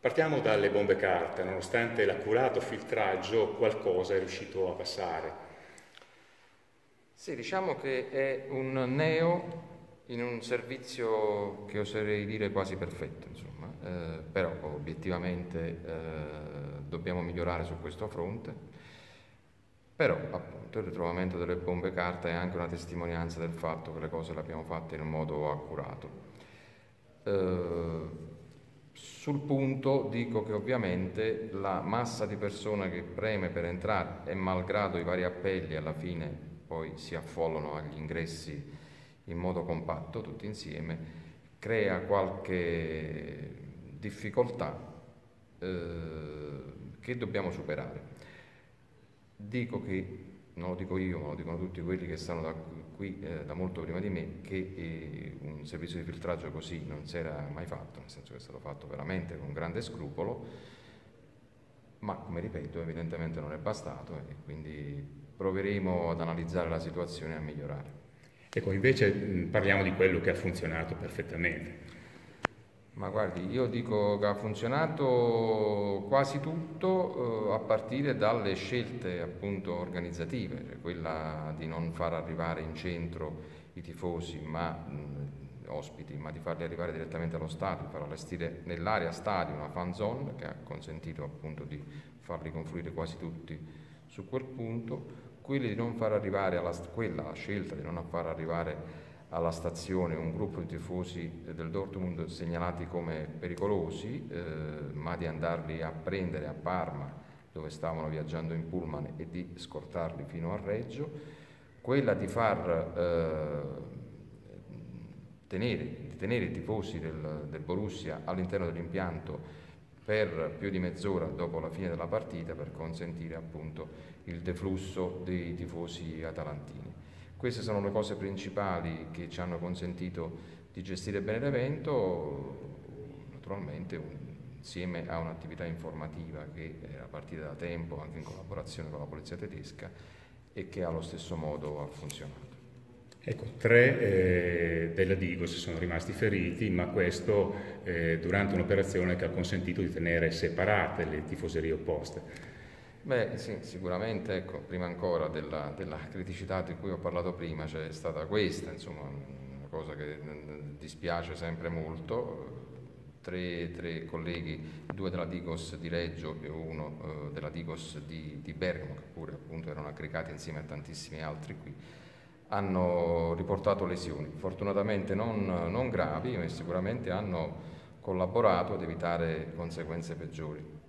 Partiamo dalle bombe carta, nonostante l'accurato filtraggio qualcosa è riuscito a passare. Sì, diciamo che è un neo in un servizio che oserei dire quasi perfetto, insomma, eh, però obiettivamente eh, dobbiamo migliorare su questo fronte. Però appunto il ritrovamento delle bombe carta è anche una testimonianza del fatto che le cose le abbiamo fatte in un modo accurato. Eh, sul punto dico che ovviamente la massa di persone che preme per entrare e malgrado i vari appelli alla fine poi si affollano agli ingressi in modo compatto tutti insieme, crea qualche difficoltà eh, che dobbiamo superare. Dico che, non lo dico io, ma lo dicono tutti quelli che stanno da qui eh, da molto prima di me che eh, un servizio di filtraggio così non si era mai fatto, nel senso che è stato fatto veramente con grande scrupolo, ma come ripeto evidentemente non è bastato e quindi proveremo ad analizzare la situazione e a migliorare. Ecco, invece parliamo di quello che ha funzionato perfettamente. Ma guardi, io dico che ha funzionato quasi tutto eh, a partire dalle scelte appunto organizzative, cioè quella di non far arrivare in centro i tifosi ma mh, ospiti, ma di farli arrivare direttamente allo stadio, far allestire nell'area stadio una fan zone che ha consentito appunto di farli confluire quasi tutti su quel punto, quella di non far arrivare alla, quella, la scelta di non far arrivare alla stazione un gruppo di tifosi del Dortmund segnalati come pericolosi, eh, ma di andarli a prendere a Parma, dove stavano viaggiando in pullman, e di scortarli fino a Reggio, quella di far eh, tenere, di tenere, i tifosi del, del Borussia all'interno dell'impianto per più di mezz'ora dopo la fine della partita per consentire appunto il deflusso dei tifosi atalantini. Queste sono le cose principali che ci hanno consentito di gestire bene l'evento, naturalmente insieme a un'attività informativa che era partita da tempo anche in collaborazione con la polizia tedesca e che allo stesso modo ha funzionato. Ecco, tre eh, della Digos sono rimasti feriti, ma questo eh, durante un'operazione che ha consentito di tenere separate le tifoserie opposte. Beh sì, sicuramente, ecco, prima ancora della, della, criticità di cui ho parlato prima c'è stata questa, insomma, una cosa che dispiace sempre molto. Tre, tre colleghi, due della Digos di Reggio e uno eh, della Digos di, di, Bergamo, che pure appunto erano aggregati insieme a tantissimi altri qui, hanno riportato lesioni, fortunatamente non, non gravi, ma sicuramente hanno collaborato ad evitare conseguenze peggiori.